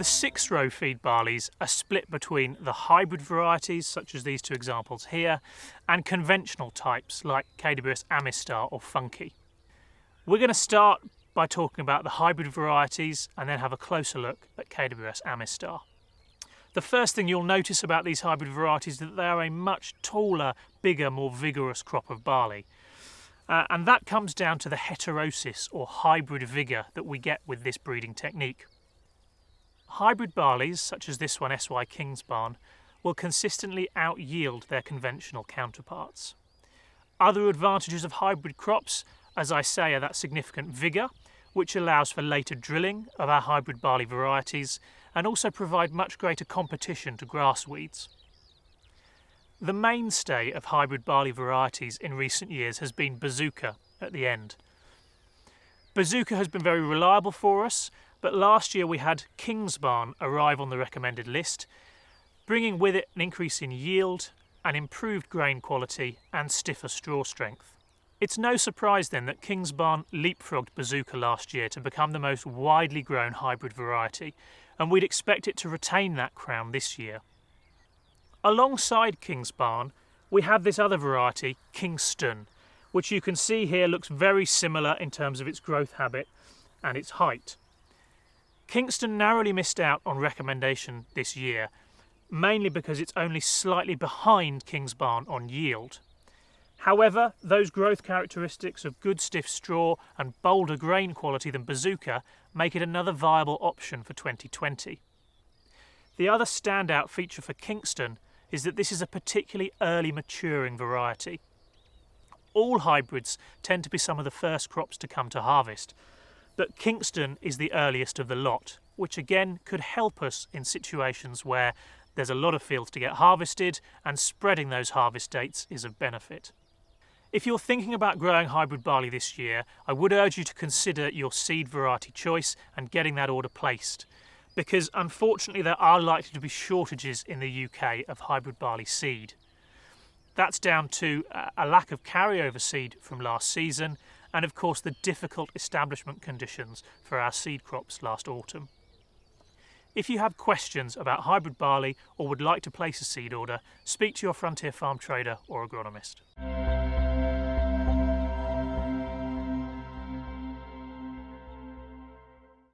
The six row feed barleys are split between the hybrid varieties, such as these two examples here, and conventional types like KWS Amistar or Funky. We're going to start by talking about the hybrid varieties and then have a closer look at KWS Amistar. The first thing you'll notice about these hybrid varieties is that they are a much taller, bigger, more vigorous crop of barley. Uh, and that comes down to the heterosis or hybrid vigour that we get with this breeding technique. Hybrid barleys, such as this one SY Kingsbarn, will consistently out yield their conventional counterparts. Other advantages of hybrid crops, as I say, are that significant vigour, which allows for later drilling of our hybrid barley varieties and also provide much greater competition to grass weeds. The mainstay of hybrid barley varieties in recent years has been Bazooka at the end. Bazooka has been very reliable for us, but last year we had Kingsbarn arrive on the recommended list, bringing with it an increase in yield, an improved grain quality and stiffer straw strength. It's no surprise then that Kingsbarn leapfrogged Bazooka last year to become the most widely grown hybrid variety, and we'd expect it to retain that crown this year. Alongside Kingsbarn, we have this other variety, Kingston, which you can see here looks very similar in terms of its growth habit and its height. Kingston narrowly missed out on recommendation this year, mainly because it's only slightly behind Kingsbarn on yield. However, those growth characteristics of good stiff straw and bolder grain quality than Bazooka make it another viable option for 2020. The other standout feature for Kingston is that this is a particularly early maturing variety. All hybrids tend to be some of the first crops to come to harvest, but Kingston is the earliest of the lot, which again could help us in situations where there's a lot of fields to get harvested and spreading those harvest dates is of benefit. If you're thinking about growing hybrid barley this year, I would urge you to consider your seed variety choice and getting that order placed because unfortunately there are likely to be shortages in the UK of hybrid barley seed. That's down to a lack of carryover seed from last season and of course the difficult establishment conditions for our seed crops last autumn. If you have questions about hybrid barley or would like to place a seed order, speak to your Frontier Farm trader or agronomist.